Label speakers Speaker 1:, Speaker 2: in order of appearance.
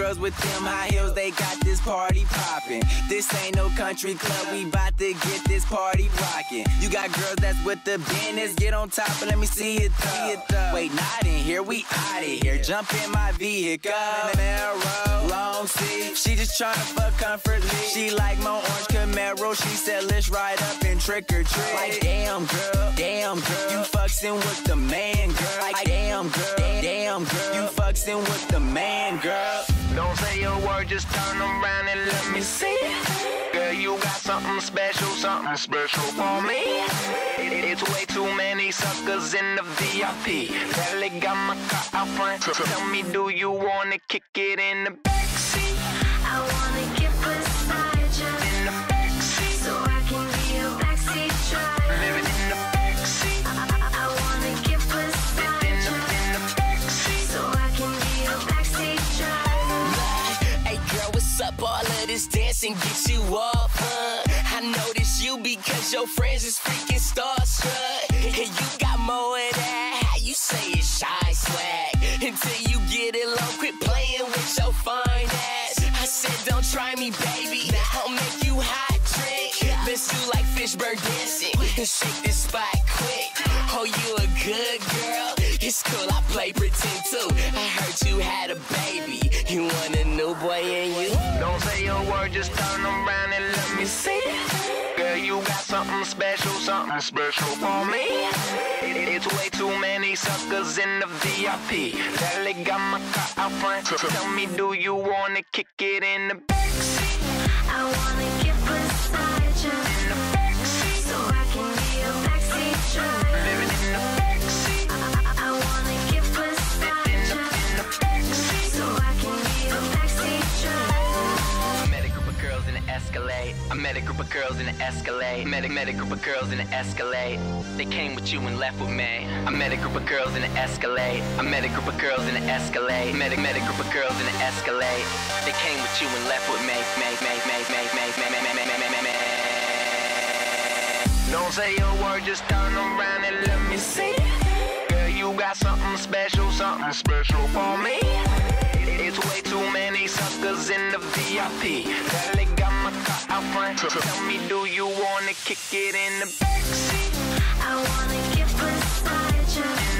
Speaker 1: with them high heels, they got this party poppin'. This ain't no country club, we bout to get this party rockin'. You got girls that's with the business, get on top and let me see it though. Wait, not in here, we outta here. Jump in my vehicle, Camaro, long seat. She just tryna fuck comfortably. She like my orange Camaro, she said let's ride up and trick or treat. Like damn girl, damn girl, you fucking with the man girl. Like damn girl, damn girl, you fucking with the man girl.
Speaker 2: Say a word, just turn around and let me see. Girl, you got something special, something special for me. It- It's way too many suckers in the VIP. Barely got my car out front. Tell me, do you wanna kick it in the backseat?
Speaker 3: Up? All of this dancing get you off, huh? I notice you because your friends is freaking starstruck. And you got more of that, how you say it's shy swag. Until you get it low, quit playing with your fine ass. I said, don't try me, baby. I'll make you hot drink. Let's do like Fishburne dancing and shake this spot quick. Oh, you a good girl? It's cool, I play pretend too. I heard you had a baby. You want a new boy you?
Speaker 2: Say a word, just turn around and let me see. Girl, you got something special, something special for me. It- It's way too many suckers in the VIP. Barely got my car out front. Tell me, do you wanna kick it in the
Speaker 4: Escalade. I met a group of girls in an Escalade. Met a, met a group of girls in an Escalade. They came with you and left with me. I met a group of girls in an Escalade. I met a group of girls in an Escalade. Met a, met a group of girls in an Escalade. They came with you and left with me. Me, me, me, me, me, me, me, me, me, me, me.
Speaker 2: Don't say a word, just turn around and let me see. Girl, you got something special, something special for me. It- It's way too many suckers in the VIP. Barely got my car out front. Tell me, do you wanna kick it in the backseat?
Speaker 5: I wanna get beside you
Speaker 2: In the